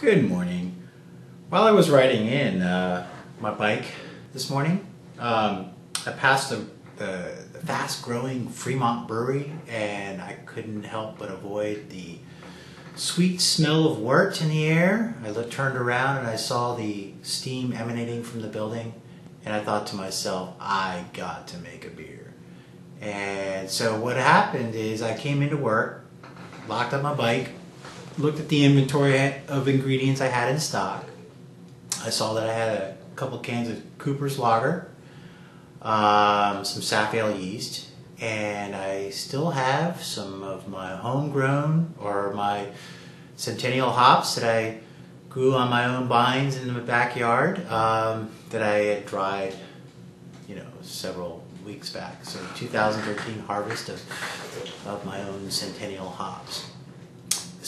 Good morning. While I was riding in uh, my bike this morning, um, I passed the, the, the fast growing Fremont Brewery and I couldn't help but avoid the sweet smell of wort in the air. I looked, turned around and I saw the steam emanating from the building and I thought to myself, I got to make a beer. And so what happened is I came into work, locked up my bike, looked at the inventory of ingredients I had in stock. I saw that I had a couple cans of Cooper's Lager, um, some Safale yeast, and I still have some of my homegrown or my Centennial hops that I grew on my own vines in the backyard um, that I had dried, you know, several weeks back. So 2013 harvest of, of my own Centennial hops.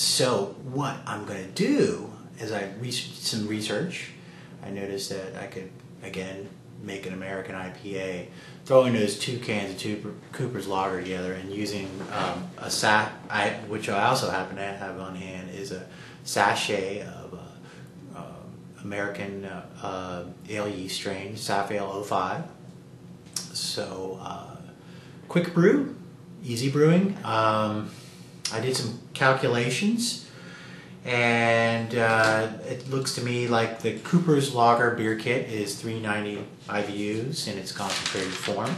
So what I'm going to do is I researched some research. I noticed that I could again make an American IPA, throwing those two cans of two Cooper's Lager together and using um, a sat, I, which I also happen to have on hand, is a sachet of uh, uh, American uh, uh ale yeast strain, Safale 05. So uh, quick brew, easy brewing. Um, I did some calculations, and uh, it looks to me like the Cooper's Lager beer kit is 390 IBUs in its concentrated form.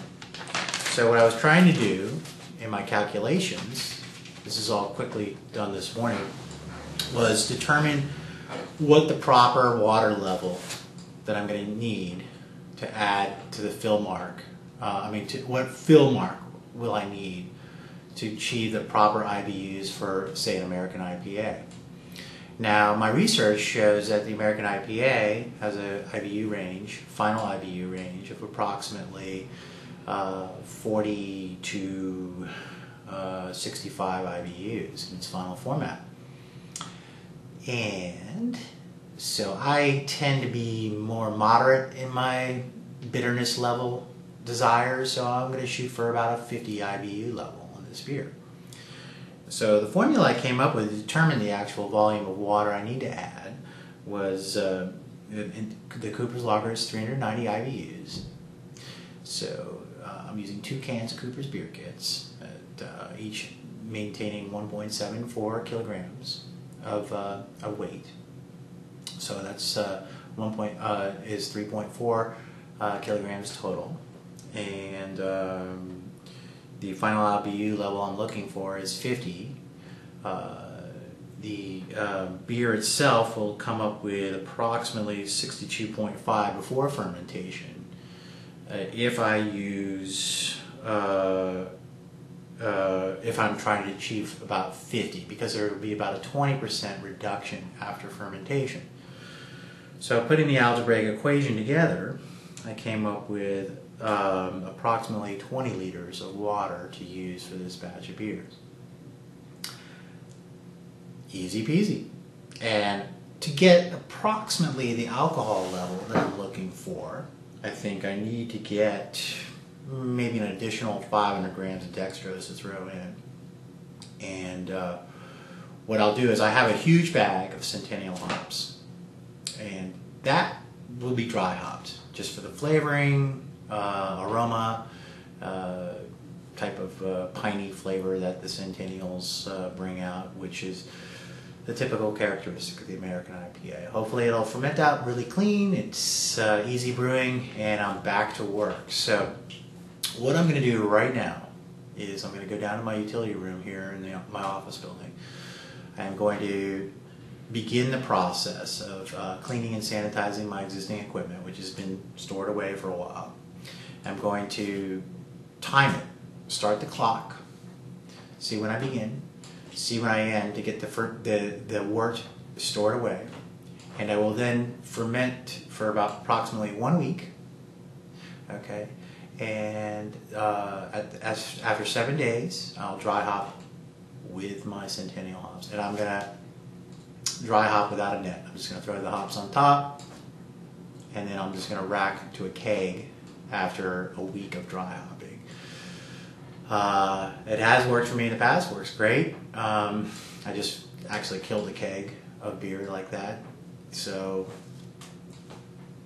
So what I was trying to do in my calculations, this is all quickly done this morning, was determine what the proper water level that I'm going to need to add to the fill mark. Uh, I mean, to, what fill mark will I need to achieve the proper IBUs for, say, an American IPA. Now, my research shows that the American IPA has a IBU range, final IBU range of approximately uh, 40 to uh, 65 IBUs in its final format. And so I tend to be more moderate in my bitterness level desires, so I'm going to shoot for about a 50 IBU level this beer. So the formula I came up with to determine the actual volume of water I need to add was uh, the Cooper's Lager is 390 IBUs. So uh, I'm using two cans of Cooper's beer kits, at, uh, each maintaining 1.74 kilograms of, uh, of weight. So that's uh, one point uh, is 3.4 kilograms total, and um, the final IBU level I'm looking for is 50. Uh, the uh, beer itself will come up with approximately 62.5 before fermentation. Uh, if I use, uh, uh, if I'm trying to achieve about 50, because there will be about a 20% reduction after fermentation. So putting the algebraic equation together, I came up with um, approximately 20 liters of water to use for this batch of beers. Easy peasy. And to get approximately the alcohol level that I'm looking for, I think I need to get maybe an additional 500 grams of dextrose to throw in. And uh, what I'll do is I have a huge bag of Centennial hops, and that will be dry hopped just for the flavoring, uh, aroma, uh, type of uh, piney flavor that the Centennials uh, bring out, which is the typical characteristic of the American IPA. Hopefully it'll ferment out really clean, it's uh, easy brewing, and I'm back to work. So what I'm going to do right now is I'm going to go down to my utility room here in the, my office building. I'm going to begin the process of uh, cleaning and sanitizing my existing equipment, which has been stored away for a while. I'm going to time it, start the clock, see when I begin, see when I end to get the, the, the wort stored away. And I will then ferment for about approximately one week. Okay. And uh, at, as, after seven days, I'll dry hop with my Centennial hops. And I'm to dry hop without a net. I'm just going to throw the hops on top. And then I'm just going to rack to a keg after a week of dry hopping. Uh, it has worked for me in the past, works great. Um, I just actually killed a keg of beer like that. So,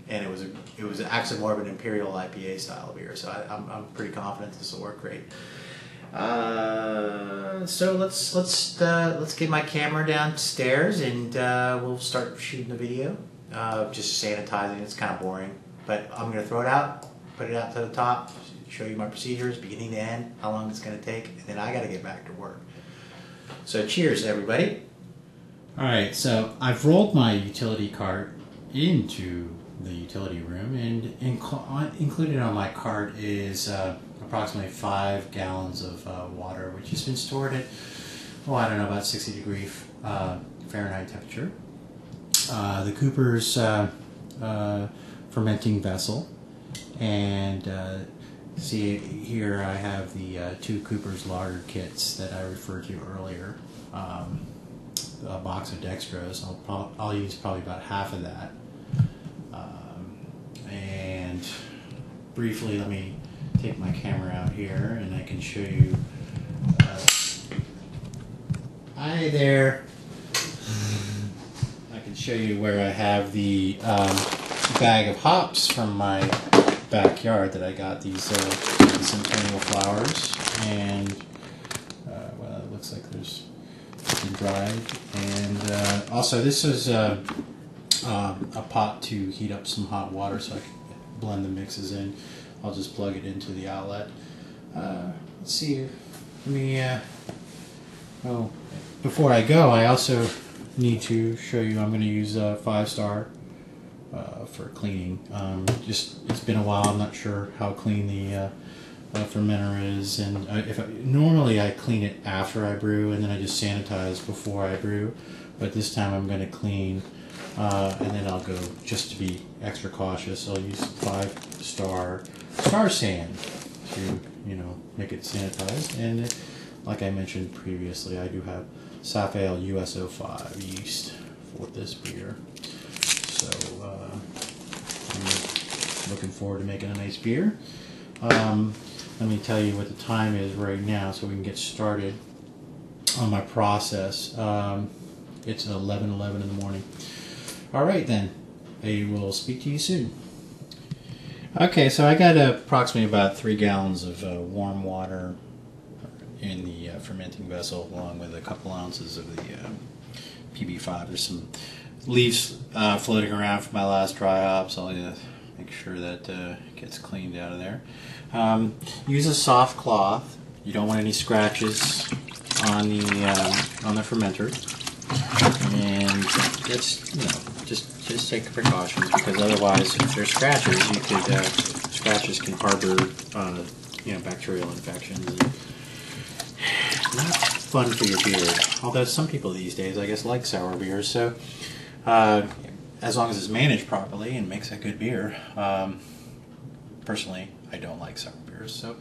and it was a, it was actually more of an imperial IPA style beer. So I, I'm I'm pretty confident this will work great. Uh, so let's let's uh, let's get my camera downstairs and uh, we'll start shooting the video. Uh, just sanitizing. It's kind of boring, but I'm gonna throw it out, put it out to the top, show you my procedures, beginning to end, how long it's gonna take, and then I gotta get back to work. So cheers, everybody. All right, so I've rolled my utility cart into the utility room, and inc- included on my cart is uh, approximately five gallons of uh, water, which has been stored at, oh, I don't know, about 60 degree uh, Fahrenheit temperature. Uh, the Cooper's uh, uh, fermenting vessel, and see here I have the two Cooper's lager kits that I referred to earlier. Um, a box of dextrose. I'll, pro- I'll use probably about half of that. Um, and briefly, let me take my camera out here and I can show you. Uh, hi there. I can show you where I have the um, bag of hops from my backyard that I got these uh, centennial flowers and uh, well it looks like there's dried and uh, also this is uh, um, a pot to heat up some hot water so I can blend the mixes in I'll just plug it into the outlet. Uh, let's see. Let me. Uh, oh, before I go, I also need to show you. I'm going to use a five star uh, for cleaning. Um, just it's been a while. I'm not sure how clean the uh, uh, fermenter is, and if I, normally I clean it after I brew, and then I just sanitize before I brew. But this time I'm going to clean. Uh, and then I'll go just to be extra cautious. I'll use five star Star San to you know make it sanitized. And like I mentioned previously, I do have Safale US05 yeast for this beer. So uh, I'm looking forward to making a nice beer. Um, let me tell you what the time is right now so we can get started on my process. Um, it's 11 11 in the morning. All right, then. I will speak to you soon. Okay, so I got approximately about three gallons of uh, warm water in the uh, fermenting vessel, along with a couple ounces of the uh, PB5. There's some leaves uh, floating around from my last dry hop, so I'll make sure that uh, gets cleaned out of there. Um, use a soft cloth. You don't want any scratches on the uh, on the fermenter, and that's you know just just take precautions because otherwise, if there's scratches, you could uh, scratches can harbor uh, you know bacterial infections. And not fun for your beer. Although some people these days, I guess, like sour beers. So uh, as long as it's managed properly and makes a good beer. Um, personally, I don't like sour beers. So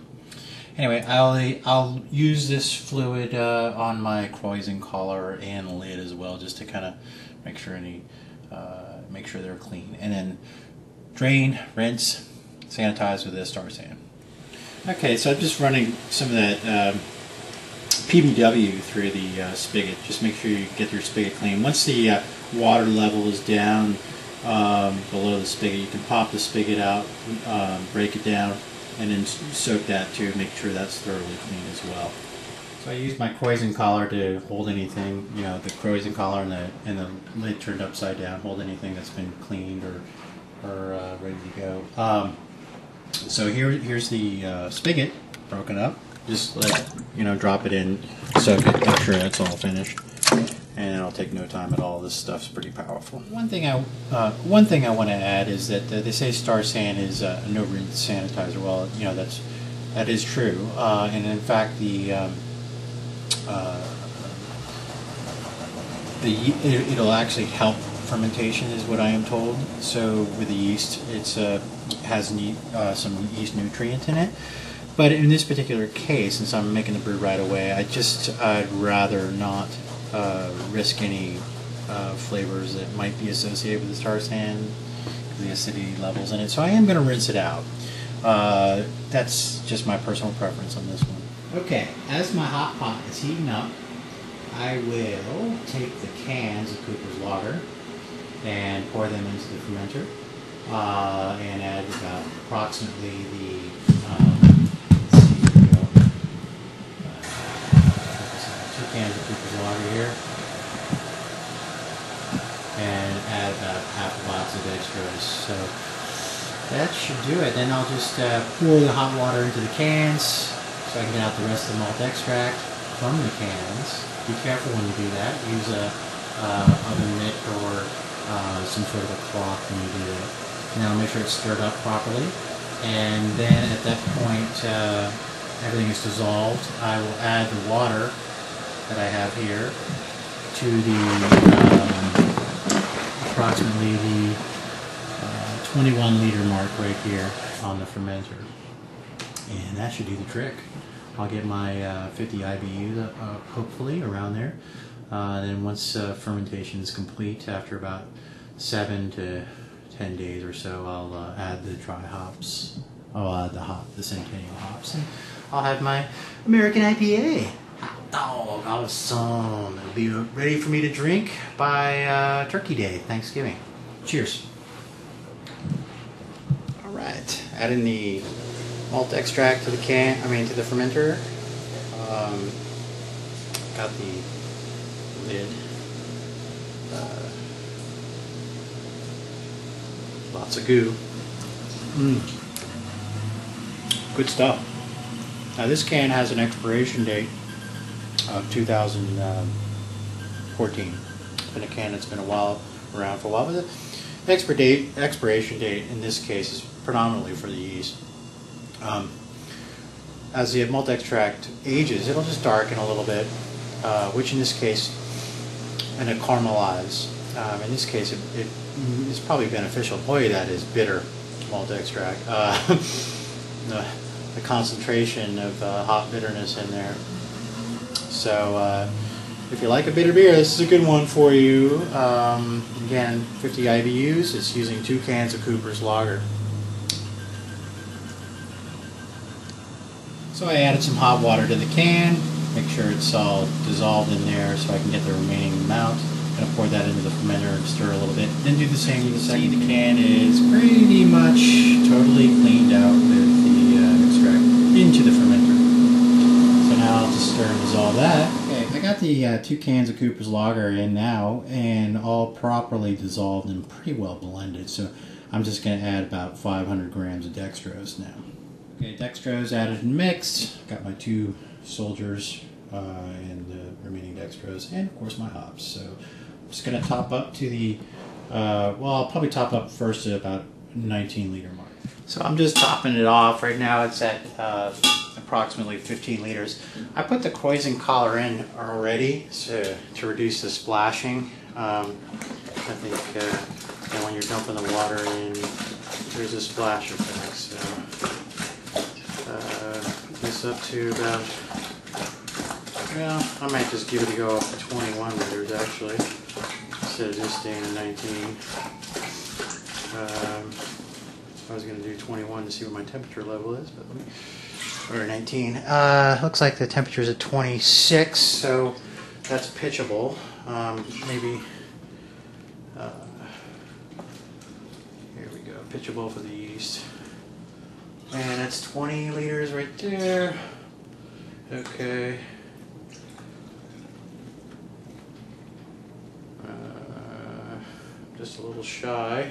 anyway, I'll I'll use this fluid uh, on my Krausen collar and lid as well, just to kind of make sure any uh, make sure they're clean. And then drain, rinse, sanitize with this Star San. Okay, so I'm just running some of that um, PBW through the uh, spigot. Just make sure you get your spigot clean. Once the uh, water level is down um, below the spigot, you can pop the spigot out, um, break it down, and then soak that too. make sure that's thoroughly clean as well. So I used my Krausen collar to hold anything, you know, the Krausen collar and the and the lid turned upside down, hold anything that's been cleaned or or uh, ready to go. Um, so here here's the uh, spigot broken up. Just let you know, drop it in, soak it, make sure it's all finished, and it'll take no time at all. This stuff's pretty powerful. One thing I uh, one thing I want to add is that uh, they say Star San is uh, a no rinse sanitizer. Well, you know that's that is true, uh, and in fact the um, uh, the it, will actually help fermentation is what I am told. So with the yeast, it's uh, has uh, some yeast nutrient in it. But in this particular case, since I'm making the brew right away, I just I'd rather not uh, risk any uh, flavors that might be associated with the Star San, the acidity levels in it. So I am going to rinse it out. Uh, that's just my personal preference on this one. Okay, as my hot pot is heating up, I will take the cans of Cooper's Lager and pour them into the fermenter uh, and add about approximately the, go. Uh, two cans of Cooper's Lager here and add about half a box of dextrose. So that should do it. Then I'll just uh, pour the hot water into the cans so I can get out the rest of the malt extract from the cans. Be careful when you do that. Use a uh, oven mitt or uh, some sort of a cloth when you do that. Now make sure it's stirred up properly. And then at that point, uh, everything is dissolved. I will add the water that I have here to the um, approximately the uh, 21 liter mark right here on the fermenter. And that should do the trick. I'll get my uh, 50 IBU uh, hopefully around there. Uh, then once uh, fermentation is complete, after about seven to 10 days or so, I'll uh, add the dry hops. I'll add the hop, the Centennial hops, and I'll have my American IPA. Dog, awesome! It'll be ready for me to drink by uh, Turkey Day, Thanksgiving. Cheers. All right, adding the malt extract to the can. I mean to the fermenter. Um, got the lid. Uh, lots of goo. Mm. Good stuff. Now this can has an expiration date of 2014. It's been a can that's been a while around for a while, but the date, expiration date in this case is predominantly for the yeast. Um, as the malt extract ages, it'll just darken a little bit, uh, which in this case, and it caramelizes. Um, in this case, it, it is probably beneficial. Boy, that is bitter malt extract. Uh, the, the concentration of uh, hot bitterness in there. So, uh, if you like a bitter beer, this is a good one for you. Um, again, 50 IBUs. It's using two cans of Cooper's Lager. So I added some hot water to the can. Make sure it's all dissolved in there so I can get the remaining amount. Gonna pour that into the fermenter and stir a little bit. Then do the same with the second. The can is pretty much totally cleaned out with the uh, extract into the fermenter. So now I'll just stir and dissolve that. Okay, I got the uh, two cans of Cooper's Lager in now and all properly dissolved and pretty well blended. So I'm just gonna add about 500 grams of dextrose now. Okay, dextrose added and mixed. Got my two soldiers uh, and the remaining dextrose, and of course my hops. So I'm just going to top up to the, uh, well, I'll probably top up first to about 19 liter mark. So I'm just topping it off. Right now it's at uh, approximately 15 liters. I put the Krausen collar in already to, to reduce the splashing. Um, I think uh, when you're dumping the water in, there's a splash effect. So this up to about, well, I might just give it a go up to 21 liters actually, instead of just staying at 19. Um, I was going to do 21 to see what my temperature level is, but let me, or 19. Uh, looks like the temperature is at 26, so that's pitchable. Um, maybe, uh, here we go, pitchable for the yeast. And that's 20 liters right there. Okay. Uh, just a little shy.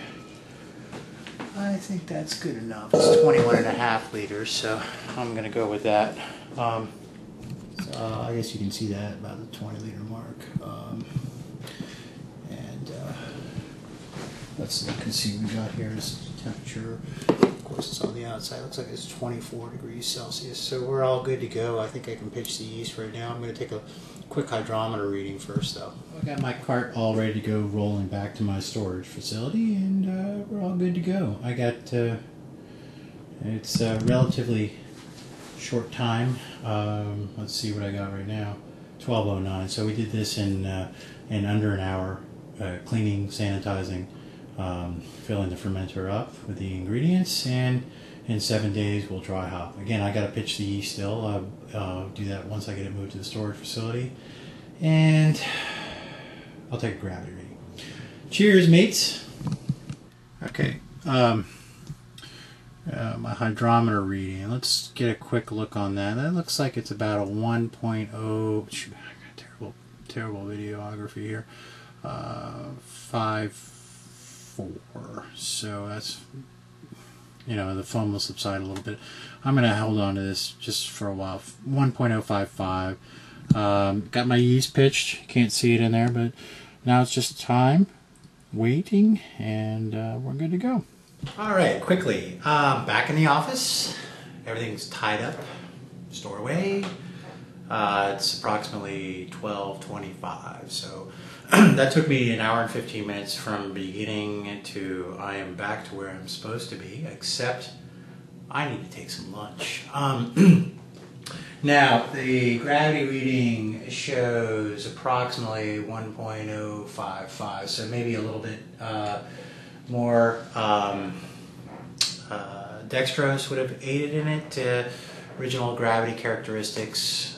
I think that's good enough. It's 21 and a half liters, so I'm going to go with that. Um, uh, I guess you can see that about the 20 liter mark. Um, and uh, let's look and see what we got here is temperature. It's on the outside. Looks like it's 24 degrees Celsius. So we're all good to go. I think I can pitch the yeast right now. I'm going to take a quick hydrometer reading first, though. I got my cart all ready to go, rolling back to my storage facility, and uh, we're all good to go. I got uh, it's a relatively short time. Um, let's see what I got right now. 12:09. So we did this in uh, in under an hour, uh, cleaning, sanitizing um, filling the fermenter up with the ingredients, and in seven days we'll dry hop. Again, I got to pitch the yeast still. I'll do that once I get it moved to the storage facility, And I'll take a gravity reading. Cheers, mates. Okay. Um, uh, my hydrometer reading. Let's get a quick look on that. That looks like it's about a 1.0. Shoot, I got terrible, terrible videography here. Uh, five four. So that's you know the foam will subside a little bit. I'm gonna hold on to this just for a while. 1.055. Um, got my yeast pitched. Can't see it in there, but now it's just time, waiting, and uh, we're good to go. All right, quickly. Um, back in the office. Everything's tied up, store away. Uh, it's approximately 12:25. So that took me an hour and 15 minutes from beginning to I am back to where I'm supposed to be, except I need to take some lunch. Um, now, the gravity reading shows approximately 1.055, so maybe a little bit uh, more um, uh, dextrose would have aided in it. Original gravity characteristics,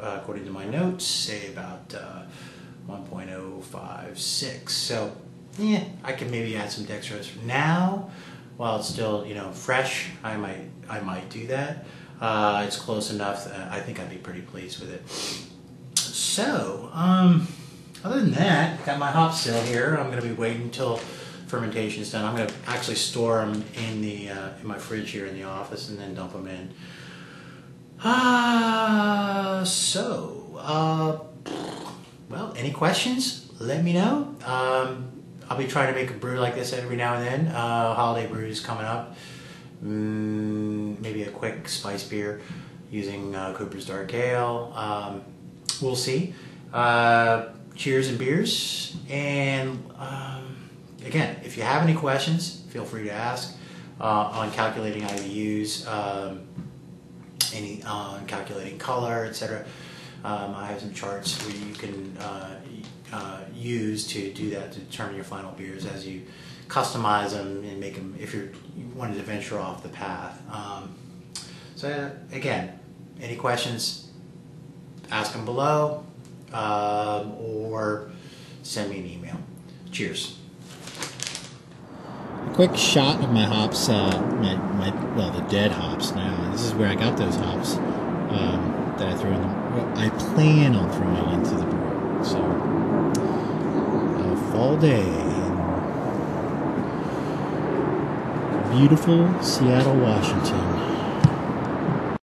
uh, according to my notes, say about uh, 1.056. So, yeah, I can maybe add some dextrose now while it's still, you know, fresh. I might, I might do that. Uh, it's close enough. I think I'd be pretty pleased with it. So, um, other than that, got my hops still here. I'm going to be waiting until fermentation is done. I'm going to actually store them in the uh, in my fridge here in the office and then dump them in. Ah, so, uh, well, any questions? Let me know. Um, I'll be trying to make a brew like this every now and then. Uh, holiday brews coming up. Mm, maybe a quick spice beer using uh, Cooper's Dark Ale. Um, we'll see. Uh, cheers and beers. And um, again, if you have any questions, feel free to ask uh, on calculating IBUs, um, any on calculating color, etc. Um, I have some charts where you can uh, uh, use to do that to determine your final beers as you customize them and make them if you're, you wanted to venture off the path. Um, so uh, again, any questions, ask them below um, or send me an email. Cheers. Quick shot of my hops, uh, my, my well, the dead hops. Now this is where I got those hops um, that I threw in. The, I plan on throwing into the brew. So a fall day beautiful Seattle, Washington.